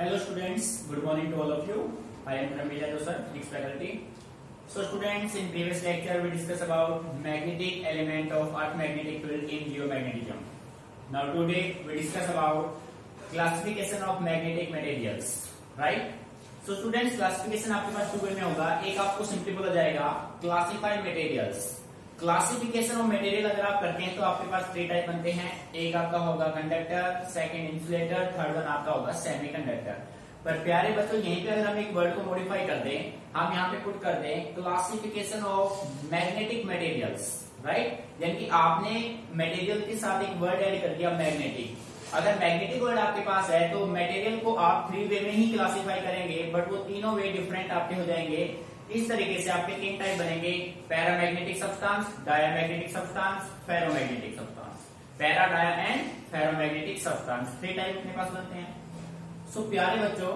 Hello students good morning to all of you I am Ramila Josar physics faculty so students in previous lecture we discuss about magnetic element of earth magnetic field in geomagnetism now today we discuss about classification of magnetic materials right so students classification आपके पास to में होगा। एक आपको simply बोला जाएगा classified materials classification of material अगर आप करते हैं तो आपके पास थ्री टाइप बनते हैं। एक आपका होगा conductor second insulator third one आपका होगा सेमीकंडक्टर पर प्यारे बच्चों, यहीं पे अगर हम एक वर्ड को मॉडिफाई कर दें, हम यहाँ पे पुट कर दें classification of magnetic materials right यानी कि आपने मटेरियल के साथ एक वर्ड ऐड कर दिया मैग्नेटिक अगर मैग्नेटिक वर्ड आपके पास है तो मटेरियल को आप थ्री वे में ही क्लासिफाई करेंगे बट वो तीनों वे डिफरेंट आपके हो जाएँगे। इस तरीके से आपके तीन टाइप बनेंगे paramagnetic substance diamagnetic substance ferromagnetic substance para dia and ferromagnetic substance three type अपने पास बनते हैं। सो प्यारे बच्चों,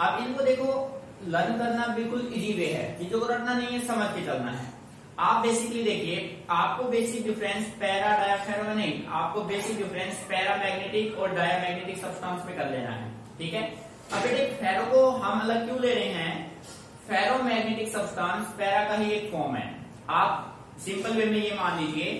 आप इनको देखो लर्न करना बिल्कुल इजी वे है। चीज़ों को रखना नहीं है, समझ के चलना है। आप बेसिकली देखिए, आपको बेसिक डिफरेंस पैरा डायाफेरो नहीं, आपको बेसिक डिफरेंस पैरामैग्नेटिक और डायामैग्नेटिक सब्सटेंस में कर लेना है। ठीक है? अब बेटे फेरो को हम अलग क्यों ले रहे हैं? फेरोमैग्नेटिक सब्सटेंस पैरा का ही एक फॉर्म है आप सिंपल वे में ये मान लीजिए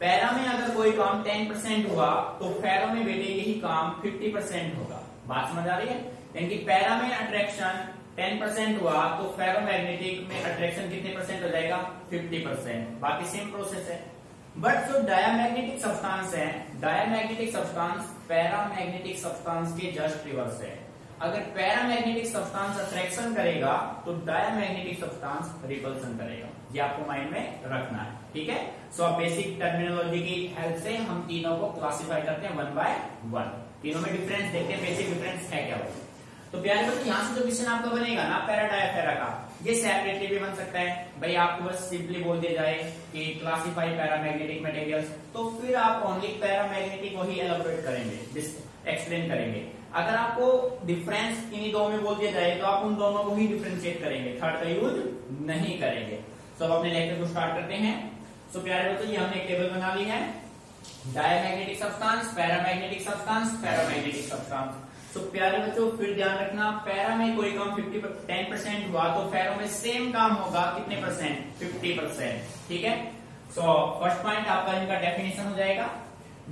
पैरा में अगर कोई काम 10 परसेंट हुआ तो फेरो में बेटे यही काम 50 परसेंट होगा। बात समझ आ रही है? यानी कि पैरा में अट्रैक्शन 10 परसेंट हुआ तो फेरोमैग्नेटिक में अट्रैक्शन कितने परसेंट हो जाएगा? 50 परसेंट बाकी सेम प्रोसेस है। बट जो डायामैग्नेटिक सब्सटेंस है डायामैग्नेटिक सब्सटेंस पैरामैग्नेटिक सब्सटेंस के जस्ट रिवर्स है। अगर पैरामैग्नेटिक सब्सटेंस अट्रैक्शन करेगा तो डायामैग्नेटिक सब्सटेंस रिपल्सन करेगा। ये आपको माइंड में रखना है, ठीक है? सो अब बेसिक टर्मिनोलॉजी की हेल्प से हम तीनों को क्लासिफाई करते हैं वन बाय वन तीनों में डिफरेंस देखते हैं बेसिक डिफरेंस है क्या वो? तो प्यारे बच्चों, यहाँ से जो क्वेश्चन आपका बनेगा ना पैरा डायाफेरा का, ये सेपरेटली भी बन सकता है। भाई, आपको बस सिंपली बोल दिया जाए कि क्लासिफाई पैरामैग्नेटिक मटेरियल्स तो फिर आप ओनली पैरामैग्नेटिक को ही एलोबरेट करेंगे एक्सप्लेन करेंगे। अगर आपको डिफरेंस इन्हीं दो में बोल दिया जाए तो आप उन दोनों को ही डिफ्रेंशिएट करेंगे। थर्ड का यूज़ नहीं करेंगे। तो अब अपने लेक्चर को स्टार्ट करते हैं। सो so, प्यारे बच्चों ये हमने एक टेबल बना ली है। Diamagnetic substance paramagnetic substance paramagnetic substance तो प्यारे बच्चों फिर ध्यान रखना पैरा में कोई काम 50 टेन परसेंट हुआ तो फेरो में सेम काम होगा। कितने परसेंट 50 परसेंट ठीक है? सो फ़र्स्ट पॉइंट आपका इनका डेफिनेशन हो जाएगा।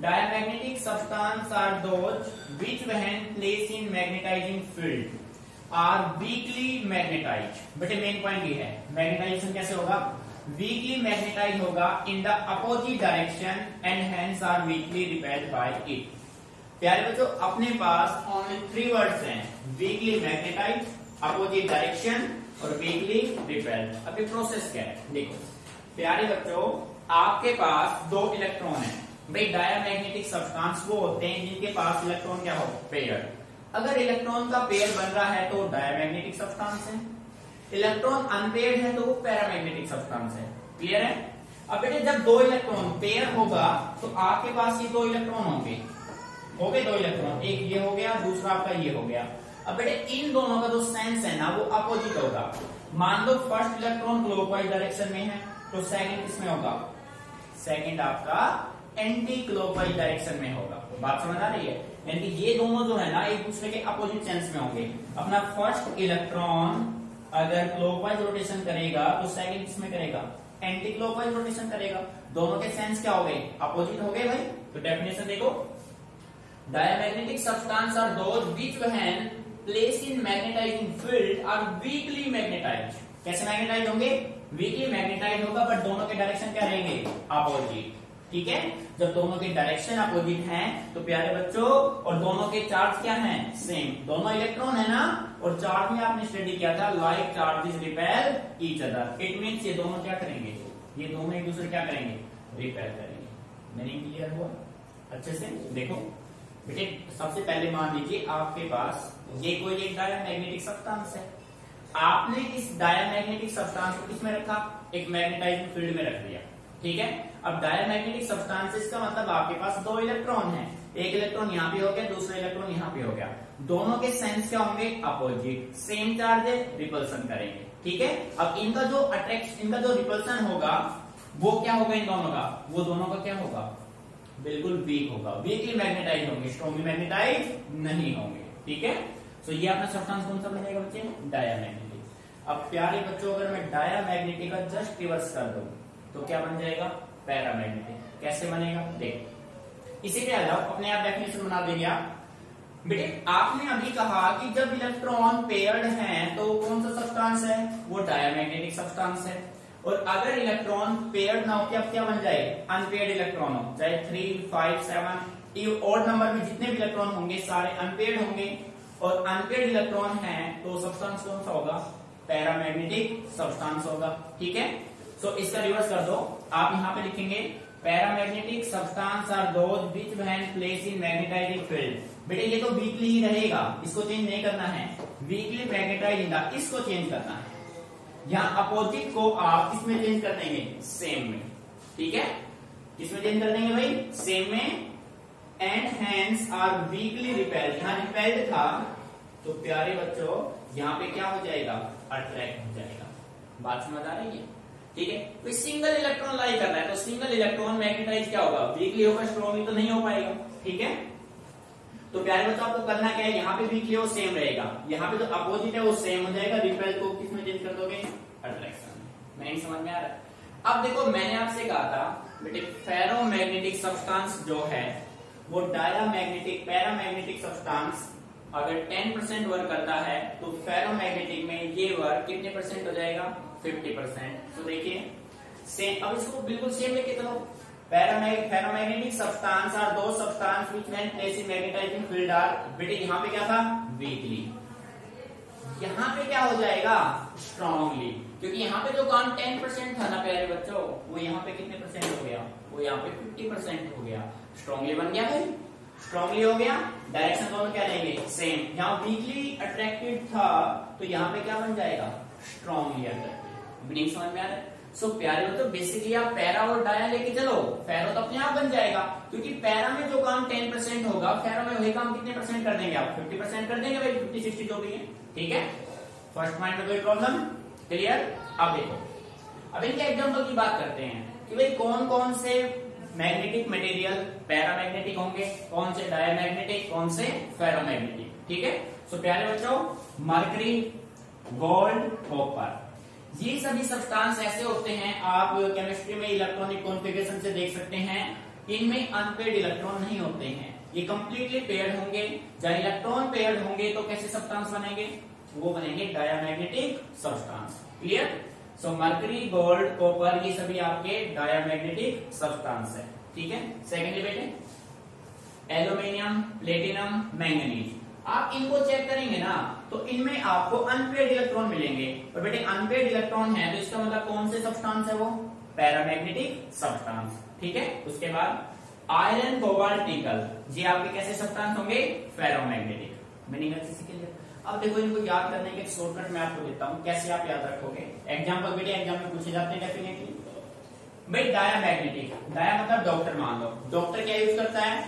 Diamagnetic substance are those which when placed in magnetizing field are weakly magnetize but main point ये है। मैग्नेटाइजेशन कैसे होगा? वीकली मैग्नेटाइज होगा in the opposite direction and hence are weakly repelled by it प्यारे बच्चों, अपने पास ओनली थ्री वर्ड्स हैं। वीकली मैग्नेटाइज अपोजिट डायरेक्शन और वीकली रिपेल्ड अभी प्रोसेस क्या है? देखो, प्यारे बच्चों, आपके पास दो इलेक्ट्रॉन है। भाई डायामैग्नेटिक सब्सटेंस वो होते हैं जिनके पास इलेक्ट्रॉन क्या हो? पेयर अगर इलेक्ट्रॉन का पेयर बन रहा है तो डायामैग्नेटिक सब्सटेंस है। इलेक्ट्रॉन अनपेयर्ड है तो वो पैरामैग्नेटिक सब्सटेंस है। क्लियर है? अब बेटे, जब दो इलेक्ट्रॉन पेयर होगा तो आपके पास ये दो इलेक्ट्रॉन होंगे। हो गए दो इलेक्ट्रॉन एक ये हो गया, दूसरा आपका ये हो गया। अब बेटे, इन दोनों का जो सेंस है ना, वो अपोजिट होगा। मान लो फ़र्स्ट इलेक्ट्रॉन क्लॉकवाइज डायरेक्शन में है तो सेकंड किसमें होगा? सेकंड आपका एंटी क्लॉकवाइज डायरेक्शन में होगा। बात समझ आ रही है? यानी ये दोनों जो है ना, एक दूसरे के अपोजिट सेंस में होंगे। अपना फ़र्स्ट इलेक्ट्रॉन अगर क्लॉकवाइज रोटेशन करेगा तो सेकंड किसमें करेगा? एंटी क्लॉकवाइज रोटेशन करेगा। दोनों के सेंस क्या हो गए? अपोजिट हो गए भाई। तो डेफिनेशन देखो। Diamagnetic substances are those which when placed in magnetizing field are weakly magnetized. कैसे मैग्नेटाइज होंगे? वीकली मैग्नेटाइज होगा बट दोनों के डायरेक्शन क्या रहेंगे? अपोजिट ठीक है? जब दोनों के डायरेक्शन अपोजिट हैं तो प्यारे बच्चों, और दोनों के चार्ज क्या हैं? सेम दोनों इलेक्ट्रॉन है ना? और चार्ज में आपने स्टडी किया था like charges repel each other it means ये दोनों क्या करेंगे? ये दोनों एक दूसरे क्या करेंगे? रिपेल करेंगे. मीनिंग क्लियर हुआ? अच्छे से? देखो. बेटे, सबसे पहले मान लीजिए आपके पास ये कोई एक डायामैग्नेटिक सब्सटेंस है। आपने इस डायामैग्नेटिक सब्सटेंस को किसमें रखा? एक मैग्नेटाइजिंग फ़ील्ड में रख दिया। ठीक है? अब डायामैग्नेटिक सब्सटेंसेस का मतलब आपके पास दो इलेक्ट्रॉन है। एक इलेक्ट्रॉन यहाँ पे हो गया, दूसरा इलेक्ट्रॉन यहाँ पे हो गया। दोनों के सेंस क्या होंगे? अपोजिट सेम चार्ज है रिपल्सन करेंगे। ठीक है? अब इनका जो अट्रैक्शन इनका जो रिपल्सन होगा, वो क्या होगा इन दोनों का? वो दोनों का क्या होगा? बिल्कुल वीक होगा। वीकली मैग्नेटाइज होंगे। स्ट्रॉन्गली मैग्नेटाइज नहीं होंगे। ठीक है? सो ये अपना सब्सटेंस कौन सा बन जाएगा बच्चे? डायामैग्नेटिक अब प्यारे बच्चों, अगर मैं डायामैग्नेटिक का जस्ट रिवर्स कर दू तो क्या बन जाएगा? पैरामैग्नेटिक कैसे बनेगा? देख। इसी के अलावा अपने आप डेफिनेशन बना देंगे आप। बेटे आपने अभी कहा कि जब इलेक्ट्रॉन पेयर्ड हैं तो कौन सा सब्सटेंस है? वो डायामैग्नेटिक सब्सटेंस है। और अगर इलेक्ट्रॉन पेयर्ड ना हो क्या क्या बन जाए? अनपेयर्ड इलेक्ट्रॉन हो। चाहे थ्री फाइव सेवन और नंबर में जितने भी इलेक्ट्रॉन होंगे सारे अनपेयर्ड होंगे। और अनपेयर्ड इलेक्ट्रॉन है तो सब्सटेंस कौन सा होगा? पैरामैग्नेटिक सब्सटेंस होगा। ठीक है? सो so, इसका रिवर्स कर दो। आप यहाँ पे लिखेंगे, paramagnetic substance are those which when place in magnetizing field. बेटे, ये तो वीकली ही रहेगा, इसको चेंज नहीं करना है। वीकली मैग्नेटाइज इसको चेंज करना है। यहाँ अपोजिट को आप किसमें चेंज कर देंगे? सेम में। ठीक है? किसमें चेंज कर देंगे भाई? सेम में। And hence are weakly repelled यहाँ रिपेल्ड था तो प्यारे बच्चों, यहाँ पे क्या हो जाएगा? अट्रैक्ट हो जाएगा। बात समझ आ रही है? ठीक है? कोई सिंगल इलेक्ट्रॉन लाई कर रहा है तो सिंगल इलेक्ट्रॉन मैग्नेटाइज क्या होगा? वीकली होगा स्ट्रॉन्गली तो नहीं हो पाएगा, ठीक है? तो प्यारे बच्चों, आपको करना क्या है? यहाँ पे वीकली हो सेम रहेगा। यहाँ पे जो अपोजिट है, वो सेम हो जाएगा। रिपेल को किसमें चेंज कर दोगे? अट्रैक्शन नहीं समझ में आ रहा। अब देखो, मैंने आपसे कहा था, बेटे फेरोमैग्नेटिक सब्सटेंस जो है, वो डायामैग्नेटिक पैरामैग्नेटिक सब्सटेंस अगर 10 परसेंट वर्क करता है तो फेरोमैग्नेटिक में ये वर्क कितने परसेंट हो जाएगा? 50 परसेंट तो देखिए सेम अब इसको बिल्कुल सेम लेके चलो। Ferromagnetic substance are those substance which when place in magnetizing field are बेटे, यहाँ पे क्या था? वीकली यहाँ पे क्या हो जाएगा? स्ट्रांगली क्योंकि यहाँ पे जो काम 10 परसेंट था ना प्यारे बच्चों, वो यहाँ पे कितने परसेंट हो गया? वो यहाँ पे 50 परसेंट हो गया। स्ट्रांगली बन गया भाई। स्ट्रांगली हो गया डायरेक्शन दोनों क्या रहेंगे? सेम यहाँ वीकली अट्रैक्टेड था तो यहाँ पे क्या बन जाएगा? स्ट्रांगली अट्रैक्टेड मीनिंग समझ में आ रहा है? सो प्यारे बच्चों बेसिकली आप पैरा और डाया लेके चलो। पैरो तो अपने आप बन जाएगा, क्योंकि पैरा में जो काम 10 परसेंट होगा फेरो में वही काम कितने परसेंट कर देंगे आप? 50 परसेंट कर देंगे भाई 50 60 जो भी है। ठीक है? फ़र्स्ट पॉइंट में कोई प्रॉब्लम क्लियर अब देखो। अब इनके एग्ज़ाम्पल की बात करते हैं कि भाई कौन कौन से मैग्नेटिक मटेरियल पैरामैग्नेटिक होंगे। कौन से डायमैग्नेटिक, कौन से फेरोमैग्नेटिक? ठीक है? सो प्यारे बच्चों, मर्करी, गोल्ड कॉपर ये सभी सब्सटेंस ऐसे होते हैं, आप केमिस्ट्री में इलेक्ट्रॉनिक कॉन्फ़िगरेशन से देख सकते हैं। इनमें अनपेड इलेक्ट्रॉन नहीं होते हैं। ये कंप्लीटली पेयर्ड होंगे। जब इलेक्ट्रॉन पेयर्ड होंगे तो कैसे सब्सटेंस बनेंगे? वो बनेंगे diamagnetic substance clear so mercury gold copper ये सभी आपके डायामैग्नेटिक सब्सटेंस है। ठीक है? सेकेंडली बेटे एल्यूमिनियम प्लेटिनम मैंगनीज आप इनको चेक करेंगे ना तो इनमें आपको अनपेड इलेक्ट्रॉन मिलेंगे। और बेटे अनपेड इलेक्ट्रॉन है तो इसका मतलब कौन से सब्सटेंस है वो? पैरामैग्नेटिक सब्सटेंस ठीक है? उसके बाद आयरन कोबाल्ट निकल ये आपके कैसे सब्सटेंस होंगे? फेरोमैग्नेटिक मीनिंग अच्छे के लिए अब देखो इनको याद करने के शॉर्टकट मैं आपको देता हूँ, कैसे आप याद रखोगे? एग्ज़ाम्पल बेटे एग्ज़ाम में पूछे जाते हैं डेफिनेटली भाई डाया मैग्नेटिक डाया मतलब डॉक्टर मान लो। डॉक्टर क्या यूज़ करता है?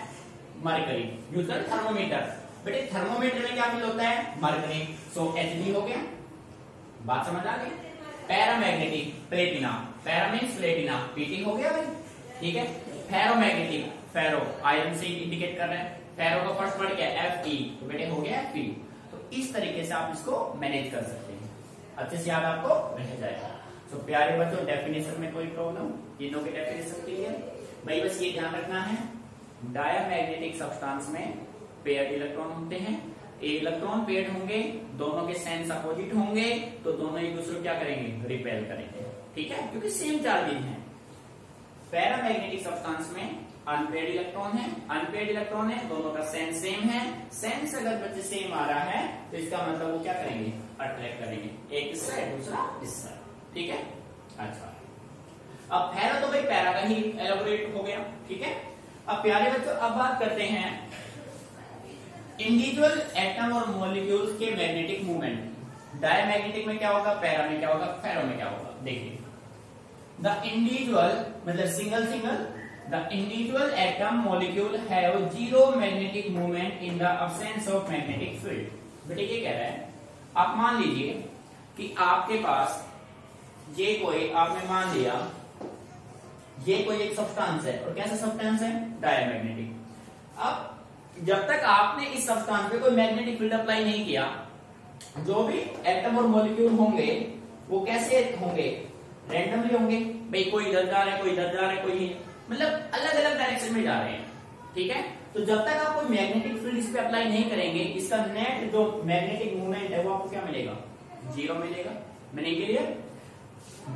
मरकरी यूज़ कर थर्मोमीटर बेटे थर्मोमीटर में क्या फील होता है? मरकरी सो एच डी हो गया। बात समझ आ गई? पैरामैग्नेटिक प्लेटिना पैरामीन्स प्लेटिना पीटी हो गया भाई। ठीक है? फेरोमैग्नेटिक फेरो आयरन से इंडिकेट कर रहे हैं। फेरो का फ़र्स्ट वर्ड क्या एफ़ ई तो बेटे, हो गया एफ़ ई इस तरीके से आप इसको मैनेज कर सकते हैं। अच्छे से याद आपको, रह जाएगा। तो प्यारे बच्चों डेफिनेशन में कोई प्रॉब्लम तीनों के डेफिनेशन क्लियर भाई, बस ये ध्यान रखना है। डायामैग्नेटिक सब्सटेंस में पेयर इलेक्ट्रॉन होते हैं। इलेक्ट्रॉन पेयर होंगे, दोनों के सेंस अपोजिट होंगे तो दोनों एक दूसरे को क्या करेंगे? रिपेल करेंगे। ठीक है? क्योंकि सेम चार्जेज हैं। पैरामैग्नेटिक सब्सटेंस में अनपेड इलेक्ट्रॉन है अनपेड इलेक्ट्रॉन है, दोनों का सेंस सेम है। सेंस अगर बच्चे सेम आ रहा है तो इसका मतलब वो क्या करेंगे? अट्रैक्ट करेंगे। एक इस साइड दूसरा इस साइड ठीक है? अच्छा। अब पैरा तो भाई पैरा का ही एलोबोरेट हो गया। ठीक है? अब प्यारे बच्चों, अब बात करते हैं इंडिविजुअल एटम और मोलिक्यूल्स के मैग्नेटिक मूवमेंट डायमैग्नेटिक में क्या होगा? पैरा में क्या होगा? फेरो में क्या होगा? देखिए। द इंडिविजुअल मतलब single single The individual atom molecule have zero magnetic moment in the absence of magnetic field. बेटे, ये कह रहा है, आप मान लीजिए कि आपके पास ये कोई, आपने मान लिया, ये कोई एक सब्सटेंस है। और कैसा सब्सटेंस है? डायमैग्नेटिक अब, जब तक आपने इस सब्सटेंस पे कोई मैग्नेटिक फ़ील्ड अप्लाई नहीं किया, जो भी एटम और मॉलिक्यूल होंगे, वो कैसे होंगे? रैंडमली होंगे। भाई, कोई इधर जा रहा है, कोई इधर जा रहा है, कोई मतलब अलग अलग डायरेक्शन में जा रहे हैं। ठीक है? तो जब तक आप कोई मैग्नेटिक फ़ील्ड इस पे अप्लाई नहीं करेंगे, इसका नेट जो मैग्नेटिक मूवमेंट है, वो आपको क्या मिलेगा? ज़ीरो मिलेगा। मैंने क्लियर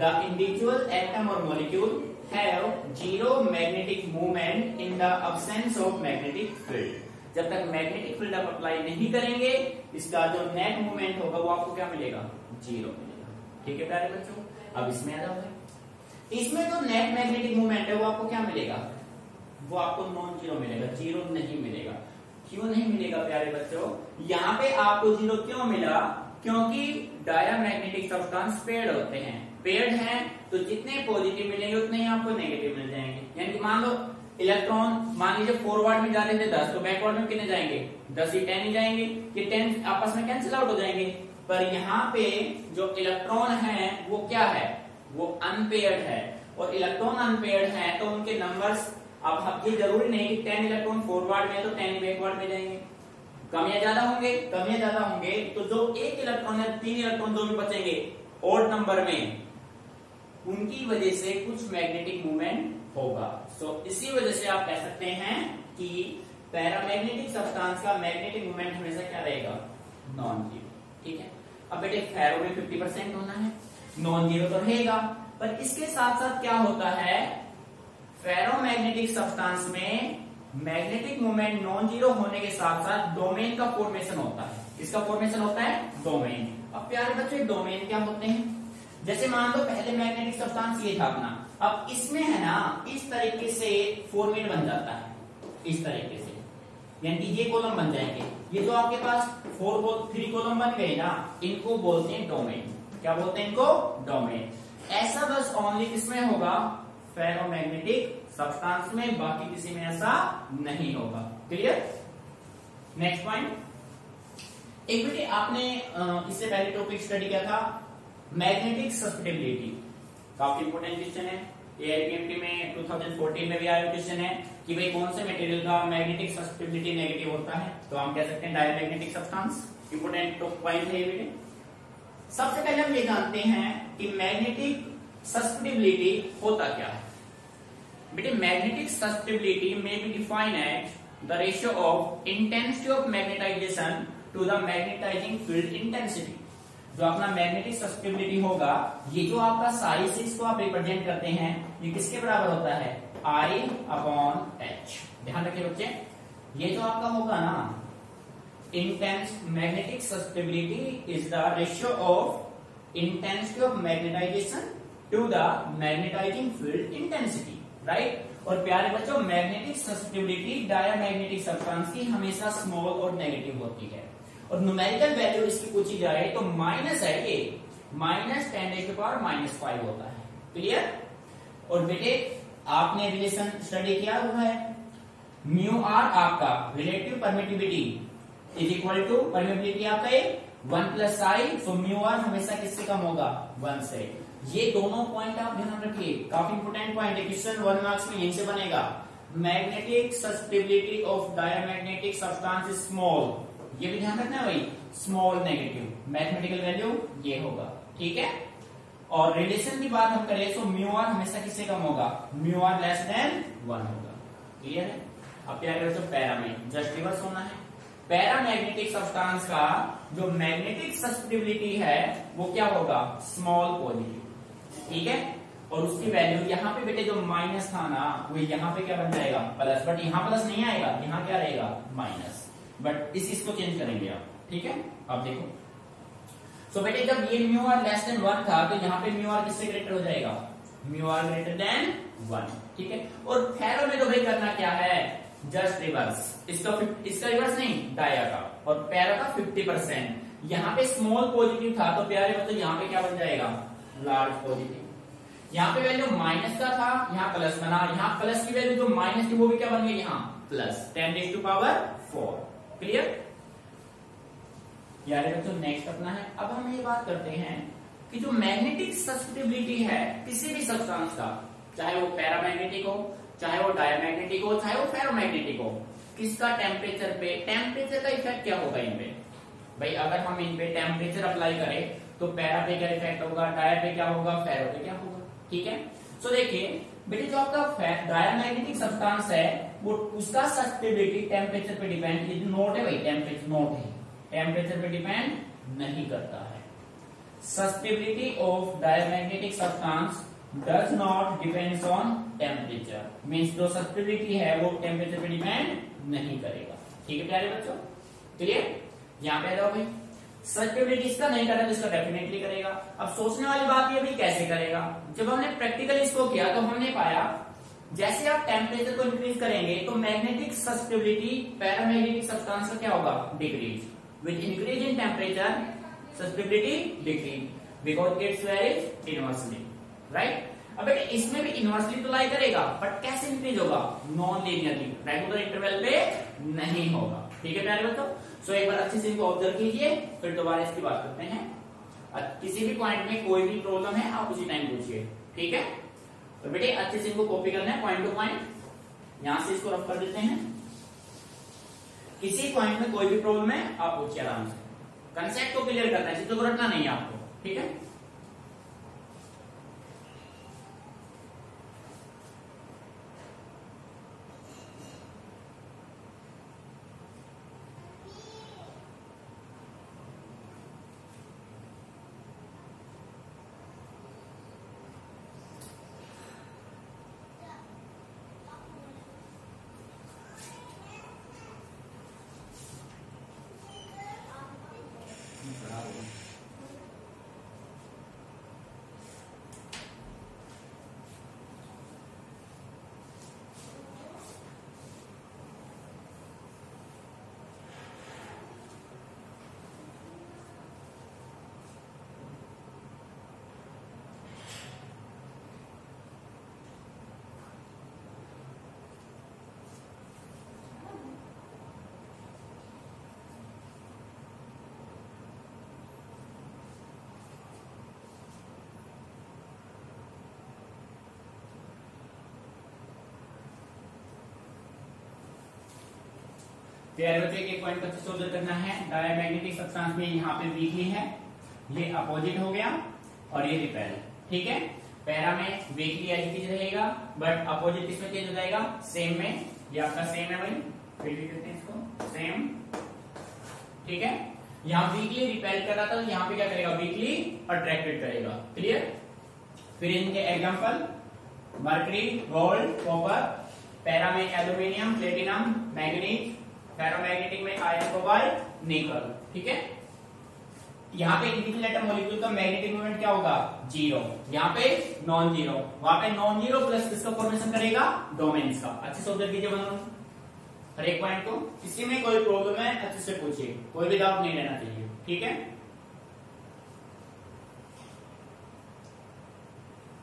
द इंडिविजुअल एटम और molecule have zero magnetic movement in the absence of magnetic field जब तक मैग्नेटिक फ़ील्ड आप अप्लाई नहीं करेंगे, इसका जो नेट मूवमेंट होगा, वो आपको क्या मिलेगा? ज़ीरो मिलेगा। ठीक है प्यारे बच्चों? अब इसमें आ जाओ इसमें जो नेट मैग्नेटिक मूवमेंट है, वो आपको क्या मिलेगा? वो आपको नॉन ज़ीरो मिलेगा ज़ीरो नहीं मिलेगा। क्यों नहीं मिलेगा, प्यारे बच्चों? यहाँ पे आपको ज़ीरो क्यों मिला? क्योंकि डायमैग्नेटिक सब्सटेंस पेड़ होते हैं। पेड़ हैं तो जितने पॉजिटिव मिलेंगे, उतने ही आपको नेगेटिव मिल जाएँगे। यानी कि मान लो इलेक्ट्रॉन मान लीजिए फॉरवर्ड में जाते थे दस तो बैकवर्ड में कितने जाएँगे? दस ही टेन ही जाएँगे। ये टेन आपस में कैंसिल आउट हो जाएँगे। पर यहाँ पे जो इलेक्ट्रॉन है, वो क्या है? वो अनपेयर्ड है। और इलेक्ट्रॉन अनपेयर्ड है तो उनके नंबर्स अब हम ये ज़रूरी नहीं कि टेन इलेक्ट्रॉन फॉरवर्ड में तो टेन बैकवर्ड में जाएँगे। कमियाँ ज़्यादा होंगे? कम या ज़्यादा होंगे। तो जो एक इलेक्ट्रॉन या तीन इलेक्ट्रॉन जो भी बचेंगे ओड नंबर में उनकी वजह से कुछ मैग्नेटिक मूवमेंट होगा। सो so, इसी वजह से आप कह सकते हैं कि पैरामैग्नेटिक सब्सटेंस का मैग्नेटिक मूवमेंट हमेशा क्या रहेगा? नॉन ज़ीरो ठीक है? अब बेटे फेरो में 50 परसेंट होना है। नॉन ज़ीरो तो रहेगा पर इसके साथ साथ क्या होता है? फेरोमैग्नेटिक सब्सटेंस में मैग्नेटिक मोमेंट नॉन ज़ीरो होने के साथ साथ डोमेन का फॉर्मेशन होता है। इसका फॉर्मेशन होता है? डोमेन अब प्यारे बच्चे डोमेन क्या होते हैं? जैसे मान लो पहले मैग्नेटिक सब्सटेंस ये था अपना। अब इसमें है ना, इस तरीके से फॉर्मेट बन जाता है। इस तरीके से। यानी ये कॉलम बन जाएँगे। ये जो आपके पास फोर थ्री कॉलम बन गए ना, इनको बोलते हैं डोमेन क्या बोलते हैं इनको? डोमेन ऐसा बस ओनली किसमें होगा? फेरोमैग्नेटिक सब्सटेंस में, बाकी किसी में ऐसा नहीं होगा. क्लियर नेक्स्ट पॉइंट एक बेटे, आपने इससे पहले टॉपिक स्टडी किया था मैग्नेटिक सस्टेबिलिटी काफ़ी इंपोर्टेंट क्वेश्चन है. एआईपीएमटी में 2014 में भी आया क्वेश्चन है कि भाई कौन से मटेरियल का मैग्नेटिक सस्टेबिलिटी नेगेटिव होता है? तो हम कह सकते हैं डायमैग्नेटिक सब्सटेंस इंपोर्टेंट पॉइंट है ये बेटे. सबसे पहले हम ये जानते हैं कि मैग्नेटिक सस्टेबिलिटी होता क्या है। बेटे magnetic susceptibility may be define as the ratio of intensity of magnetization to the magnetizing field intensity जो अपना मैग्नेटिक सस्टेबिलिटी होगा, ये जो आपका साइज़ है, इसको आप रिप्रेजेंट करते हैं, ये किसके बराबर होता है? आई अपॉन एच ध्यान रखिए बच्चे, ये जो आपका होगा ना intense magnetic susceptibility is the ratio of intensity of magnetization to the magnetizing field intensity right और प्यारे बच्चों मैग्नेटिक सस्टेबिलिटी डायमैग्नेटिक सब्सटेंस की हमेशा स्मॉल और नेगेटिव होती है। और न्यूमेरिकल वैल्यू इसकी पूछी जाए तो माइनस है ये। Minus ten raise power minus five होता है। क्लियर और बेटे, आपने रिलेशन स्टडी किया हुआ है। म्यू आर आपका relative permittivity is equal to permittivity आपका ये one plus I so mu R हमेशा किससे कम होगा? वन से। ये दोनों पॉइंट आप ध्यान रखिए। काफ़ी इंपोर्टेंट पॉइंट है। क्वेश्चन वन मार्क्स में यहीं से बनेगा। Magnetic susceptibility of diamagnetic substance is small ये भी ध्यान रखना है भाई। स्मॉल नेगेटिव मैथमेटिकल वैल्यू ये होगा। ठीक है? और रिलेशन की बात हम करें तो म्यू आर हमेशा किससे कम होगा? Mu R less than one होगा। क्लियर है? अब क्या करें तो पैरा में जस्ट रिवर्स होना है। पैरामैग्नेटिक सब्सटेंस का जो मैग्नेटिक सस्टेबिलिटी है वो क्या होगा? स्मॉल पॉजिटिव ठीक है? और उसकी वैल्यू यहाँ पे बेटे जो माइनस था ना वो यहाँ पे क्या बन जाएगा? प्लस बट यहाँ प्लस नहीं आएगा. यहाँ क्या रहेगा? माइनस बट इस इसको चेंज करेंगे आप. ठीक है? अब देखो. सो so, बेटे जब ये mu R less than one था तो यहाँ पे म्यू आर किससे ग्रेटर हो जाएगा? Mu R greater than one ठीक है? और फेरो में तो भाई करना क्या है? जस्ट रिवर्स इसका इसका रिवर्स नहीं डाया का। और पैरा का फिफ्टी परसेंट यहाँ पे स्मॉल पॉजिटिव था तो प्यारे मतलब यहाँ पे क्या बन जाएगा? लार्ज पॉजिटिव यहाँ पे वैल्यू माइनस का था, यहाँ प्लस बना। यहाँ प्लस की वैल्यू जो माइनस थी वो भी क्या बन गई यहाँ? प्लस टेन डेज़ टू पावर फोर क्लियर यार बच्चों नेक्स्ट अपना है। अब हम ये बात करते हैं कि जो मैग्नेटिक सस्टेबिलिटी है, किसी भी सब्सटेंस का चाहे वो पैरामैग्नेटिक हो, चाहे वो डायमैग्नेटिक हो, चाहे वो फेरोमैग्नेटिक हो, किसका टेम्परेचर पे टेम्परेचर का इफ़ेक्ट क्या होगा इनपे? भाई, अगर हम इनपे टेम्परेचर अप्लाई करें तो पैरा पे क्या इफ़ेक्ट होगा डाया पे क्या होगा फेरो पे क्या होगा, ठीक है? सो देखिए, बेटे, जो आपका डायमैग्नेटिक सब्सटेंस है, वो उसका सस्टेबिलिटी टेम्परेचर पे डिपेंड नोट है भाई टेम्परेचर नोट है टेम्परेचर पे डिपेंड नहीं करता है। Susceptibility of diamagnetic substance does not depends on temperature means जो सस्टेबिलिटी है, वो टेम्परेचर पे डिपेंड नहीं करेगा। ठीक है प्यारे बच्चों? क्लियर यहाँ पे जाओ भाई। सस्टेबिलिटी इसका नहीं करेगा इसका डेफिनेटली करेगा। अब सोचने वाली बात ये भी कैसे करेगा? जब हमने प्रैक्टिकल इसको किया तो हमने पाया, जैसे आप टेम्परेचर को इंक्रीज करेंगे तो मैग्नेटिक सस्टेबिलिटी पैरामैग्नेटिक सब्सटेंस का क्या होगा? Decrease with increase in temperature susceptibility decrease because it's varies inversely right अब बेटे इसमें भी इनवर्सली तो लाई करेगा बट कैसे इंक्रीज होगा? नॉन लीनियरली रेगुलर इंटरवल पे नहीं होगा। ठीक है प्यारे बच्चों सो एक बार अच्छे से इनको ऑब्ज़र्व कीजिए, फिर दोबारा इसकी बात करते हैं। किसी भी पॉइंट में कोई भी प्रॉब्लम है, आप उसी टाइम पूछिए। ठीक है? तो बेटे, अच्छे से इनको कॉपी करना है पॉइंट टू पॉइंट यहाँ से इसको रफ कर देते हैं। किसी पॉइंट में कोई भी प्रॉब्लम है, आप पूछिए आराम से। कंसेप्ट को क्लियर करना है तो रटना नहीं है आपको। ठीक है? बच्चे एक पॉइंट अच्छे से करना है। डायमैग्नेटिक सब्सटेंस में यहाँ पे वीकली है ये अपोजिट हो गया और ये रिपेल ठीक है? पैरा में वीकली एज रहेगा बट अपोजिट किसमें चेंज हो जाएगा? सेम में। ये आपका सेम है भाई। फिर लिख देते हैं इसको। सेम ठीक है? यहाँ वीकली रिपेल कर रहा था तो यहाँ पे क्या करेगा? वीकली अट्रैक्टेड करेगा। क्लियर फिर इनके example mercury gold copper para में एल्यूमिनियम प्लेटिनम मैग्नीज फेरोमैग्नेटिक में आयरन कोबाल्ट निकल ठीक है? यहाँ पे इंडिविजुअल एटम मॉलिक्यूल का मैग्नेटिक मोमेंट क्या होगा? ज़ीरो यहाँ पे नॉन ज़ीरो वहाँ पे नॉन ज़ीरो प्लस किसका फॉर्मेशन करेगा? डोमेन्स का। अच्छे से ऑब्ज़र्व कीजिए बनो हर एक पॉइंट को। किसी में कोई प्रॉब्लम है, अच्छे से पूछिए। कोई भी डाउट नहीं रहना चाहिए, ठीक है?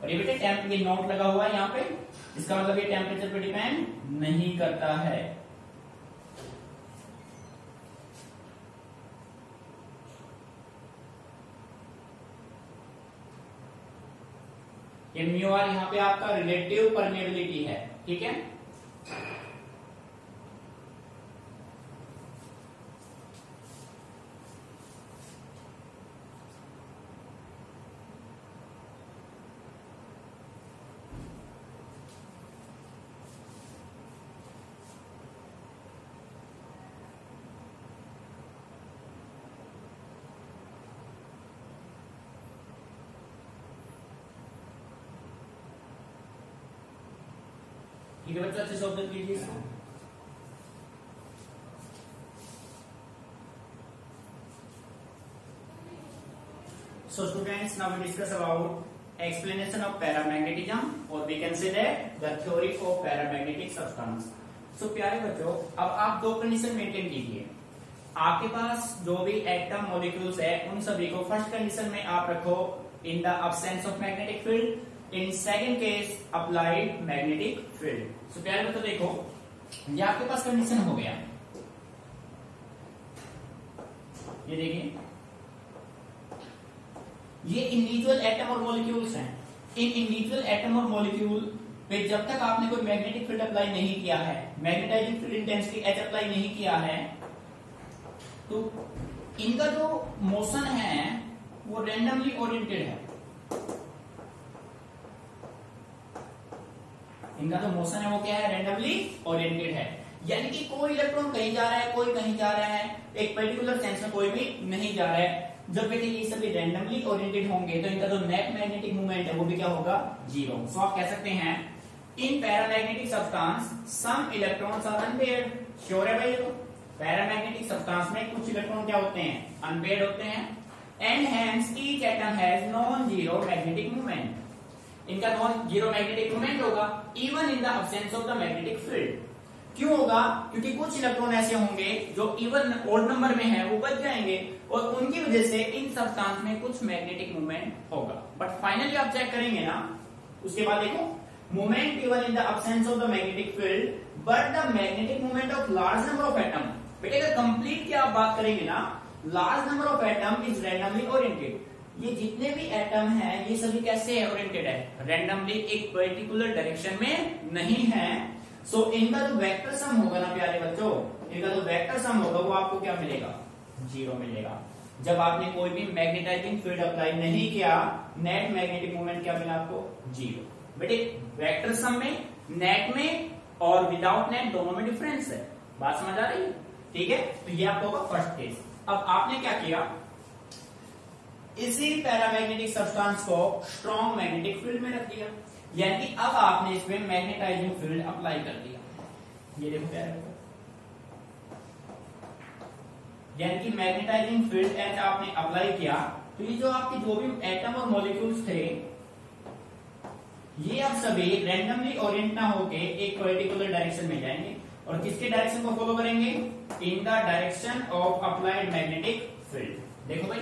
और ये बेटे टेम्प ये नोट लगा हुआ है यहाँ पे इसका मतलब ये टेम्परेचर पे डिपेंड नहीं करता है। म्यू यहाँ पे आपका रिलेटिव परमेबिलिटी है ठीक है? ठीक है बच्चों अच्छे से ऑब्ज़र्व कीजिए इसको so students now we discuss about explanation of paramagnetism और we can say that the theory of paramagnetic substance so प्यारे बच्चों, अब आप दो कंडीशन मेंटेन कीजिए। आपके पास जो भी एटम मॉलिक्यूल्स है, उन सभी को फ़र्स्ट कंडीशन में आप रखो in the absence of magnetic field in second case applied magnetic field so प्यारे बच्चों, देखो, ये आपके पास कंडीशन हो गया। ये देखिए। ये इंडिविजुअल एटम और मॉलिक्यूल्स हैं। इन इंडिविजुअल एटम और मॉलिक्यूल पे जब तक आपने कोई मैग्नेटिक फ़ील्ड अप्लाई नहीं किया है magnetizing field intensity H apply नहीं किया है तो इनका जो मोशन है, वो रेंडमली ओरिएंटेड है। इनका जो मोशन है, वो क्या है? रेंडमली ओरिएंटेड है। यानी कि कोई इलेक्ट्रॉन कहीं जा रहा है, कोई कहीं जा रहा है। एक पर्टिकुलर सेंस में कोई भी नहीं जा रहा है। जब बेटे ये सभी रैंडमली ओरिएंटेड होंगे तो इनका जो नेट मैग्नेटिक मूवमेंट है, वो भी क्या होगा? ज़ीरो सो आप कह सकते हैं, in paramagnetic substance some electrons are unpaired sure है भाई तो? पैरामैग्नेटिक सब्सटेंस में कुछ इलेक्ट्रॉन क्या होते हैं? अनपेयर्ड होते हैं। And hence each atom has non zero magnetic movement इनका नॉन ज़ीरो मैग्नेटिक मूवमेंट होगा। Even in the absence of the magnetic field क्यों होगा? क्योंकि कुछ इलेक्ट्रॉन ऐसे होंगे जो इवन ओल्ड नंबर में है, वो बच जाएँगे। और उनकी वजह से इन सब्सटेंस में कुछ मैग्नेटिक मूवमेंट होगा। बट फाइनली आप चेक करेंगे ना, उसके बाद देखो। Movement even in the absence of the magnetic field but the magnetic movement of large number of atom बेटे, अगर कंप्लीट की आप बात करेंगे ना large number of atom is randomly oriented ये जितने भी एटम हैं ये सभी कैसे ओरिएंटेड है? रैंडमली एक पर्टिकुलर डायरेक्शन में नहीं है। सो so, इनका जो वेक्टर सम होगा ना प्यारे बच्चों इनका जो वेक्टर सम होगा वो आपको क्या मिलेगा? ज़ीरो मिलेगा। जब आपने कोई भी मैग्नेटाइजिंग फ़ील्ड अप्लाई नहीं किया नेट मैग्नेटिक मूवमेंट क्या मिला आपको? ज़ीरो बेटे वेक्टर सम में नेट में और विदाउट नेट दोनों में डिफरेंस है। बात समझ आ रही? है ठीक है? तो ये आपका होगा फ़र्स्ट केस अब आपने क्या किया? इसी पैरामैग्नेटिक सब्सटेंस को स्ट्रॉन्ग मैग्नेटिक फ़ील्ड में रख दिया। यानी अब आपने इसमें मैग्नेटाइजिंग फ़ील्ड अप्लाई कर दिया। ये देखो क्या यानी कि मैग्नेटाइजिंग फ़ील्ड एच आपने अप्लाई किया तो ये जो आपके जो भी एटम और मॉलिक्यूल्स थे, ये अब सभी रैंडमली ओरिएंट ना होके एक पर्टिकुलर डायरेक्शन में जाएँगे। और किसके डायरेक्शन को फॉलो करेंगे? In the direction of applied magnetic field देखो भाई।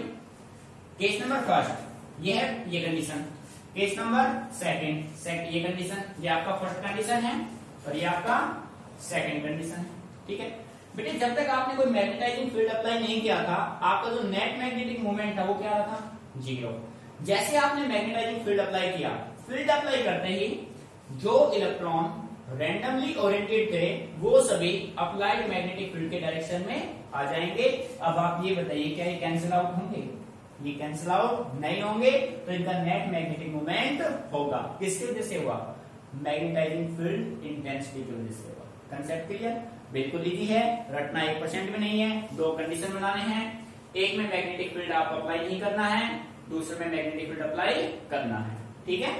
केस नंबर फ़र्स्ट, ये है ये condition case number second second ये कंडीशन ये आपका फ़र्स्ट कंडीशन है और ये आपका सेकंड कंडीशन है, ठीक है? बेटे, जब तक आपने कोई मैग्नेटाइजिंग फ़ील्ड अप्लाई नहीं किया था, आपका जो नेट मैग्नेटिक मूवमेंट था, वो क्या रहा था? ज़ीरो जैसे आपने मैग्नेटाइजिंग फ़ील्ड अप्लाई किया फ़ील्ड अप्लाई करते ही जो इलेक्ट्रॉन रैंडमली ओरिएंटेड थे, वो सभी अप्लाइड मैग्नेटिक फ़ील्ड के डायरेक्शन में आ जाएँगे। अब आप ये बताइए, क्या ये कैंसिल आउट होंगे? ये कैंसिल आउट नहीं होंगे तो इनका नेट मैग्नेटिक मूवमेंट होगा। किसकी वजह से हुआ? मैग्नेटाइजिंग फ़ील्ड इंटेंसिटी की वजह से हुआ। कंसेप्ट क्लियर बिल्कुल इजी है। रटना एक परसेंट में नहीं है, दो कंडीशन बनाने हैं। एक में मैग्नेटिक फ़ील्ड आप अप्लाई नहीं करना है, दूसरे में मैग्नेटिक फ़ील्ड अप्लाई करना है। ठीक है?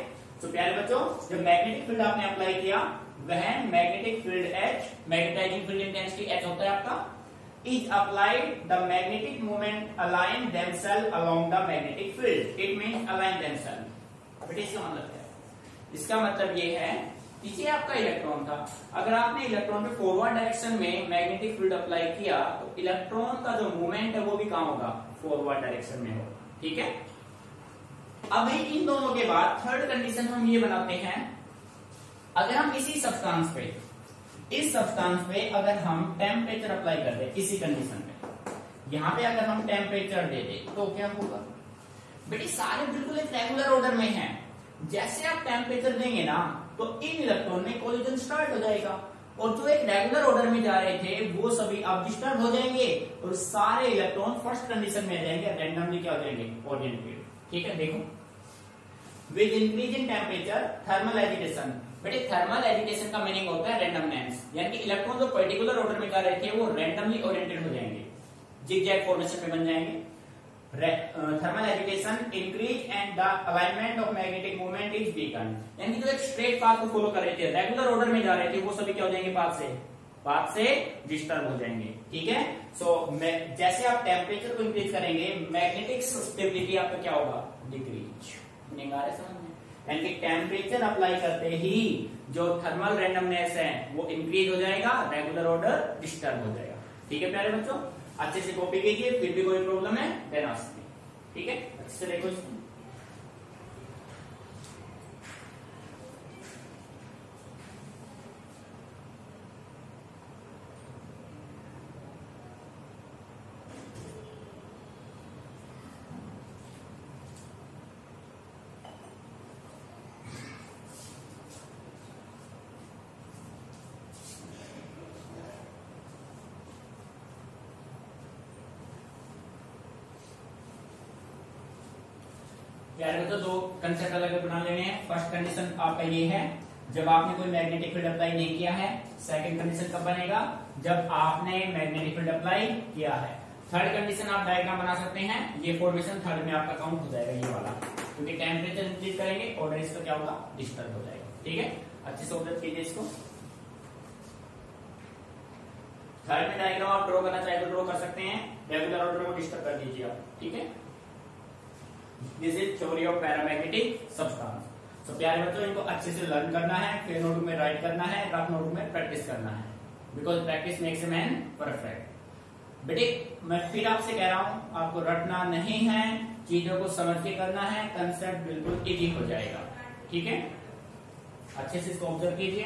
तो प्यारे बच्चों जो मैग्नेटिक फ़ील्ड आपने अप्लाई किया, वह magnetic field H magnetizing field intensity H होता है आपका। Is applied the magnetic moment align themselves along the magnetic field. It means align themselves. बेटे इसका मतलब क्या इसका मतलब ये है पीछे आपका इलेक्ट्रॉन था अगर आपने इलेक्ट्रॉन पे फॉरवर्ड डायरेक्शन में मैग्नेटिक फ़ील्ड अप्लाई किया तो इलेक्ट्रॉन का जो मूवमेंट है वो भी कहा होगा? फॉरवर्ड डायरेक्शन में होगा। ठीक है? अभी इन दोनों के बाद थर्ड कंडीशन हम ये बनाते हैं। अगर हम इसी सब्सटेंस पे इस सब्सटेंस पे अगर हम टेम्परेचर अप्लाई कर दे, इसी कंडीशन पे। यहाँ पे अगर हम टेम्परेचर दे दे तो क्या होगा? बेटी, सारे बिल्कुल एक रेगुलर ऑर्डर में है। जैसे आप टेम्परेचर देंगे ना तो इन इलेक्ट्रॉन में कोलिजन स्टार्ट हो जाएगा। और जो एक रेगुलर ऑर्डर में जा रहे थे, वो सभी अब डिस्टर्ब हो जाएँगे। और सारे इलेक्ट्रॉन फ़र्स्ट कंडीशन में आ जाएँगे रैंडमली क्या हो जाएँगे? ओरिएंटेड ठीक है, देखो। With increase in temperature thermal agitation बेटे थर्मल एजिटेशन का मीनिंग होता है रेंडमनेस यानी कि इलेक्ट्रॉन जो पर्टिकुलर ऑर्डर में जा रहे थे वो रैंडमली ओरिएंटेड हो जाएँगे. जिग जैग फॉर्मेशन में बन जाएँगे. Thermal education increase and the alignment of magnetic movement is weaken यानी कि जो एक स्ट्रेट पाथ को फॉलो कर रहे थे रेगुलर ऑर्डर में जा रहे थे वो सभी क्या हो जाएँगे पाथ से? पाथ से डिस्टर्ब हो जाएँगे. ठीक है? सो so, जैसे आप टेम्परेचर को इंक्रीज करेंगे मैग्नेटिक स्टेबिलिटी आपका क्या होगा? डिक्रीज समझ यानी कि टेम्परेचर अप्लाई करते ही जो थर्मल रेंडमनेस है, वो इंक्रीज हो जाएगा रेगुलर ऑर्डर डिस्टर्ब हो जाएगा। ठीक है प्यारे बच्चों? अच्छे से कॉपी कीजिए, फिर भी कोई प्रॉब्लम है देना ठीक है? अच्छे से देखो यार तो दो कंसेप्ट अलग अलग बना लेने हैं। फ़र्स्ट कंडीशन आपका ये है, जब आपने कोई मैग्नेटिक फ़ील्ड अप्लाई नहीं किया है सेकंड कंडीशन कब बनेगा? जब आपने मैग्नेटिक फ़ील्ड अप्लाई किया है। थर्ड कंडीशन आप डायग्राम बना सकते हैं। ये फॉर्मेशन थर्ड में आपका काउंट हो जाएगा, ये वाला। क्योंकि टेम्परेचर इंक्रीज करेंगे ऑर्डर इसका क्या होगा? डिस्टर्ब हो जाएगा। ठीक है? अच्छे से ऑब्ज़र्व कीजिए इसको। थर्ड में डायग्राम आप ड्रॉ करना चाहे तो ड्रॉ कर सकते हैं। रेगुलर ऑर्डर को डिस्टर्ब कर दीजिए आप। ठीक है? This is theory of paramagnetic substance तो प्यारे बच्चों, इनको अच्छे से लर्न करना है, फिर नोटबुक में राइट करना है रफ नोटबुक में प्रैक्टिस करना है। Because practice makes a man perfect बेटे, मैं फिर आपसे कह रहा हूँ, आपको रटना नहीं है, चीज़ों को समझ के करना है कंसेप्ट बिल्कुल इजी हो जाएगा। ठीक है? अच्छे से इसको ऑब्ज़र्व कीजिए।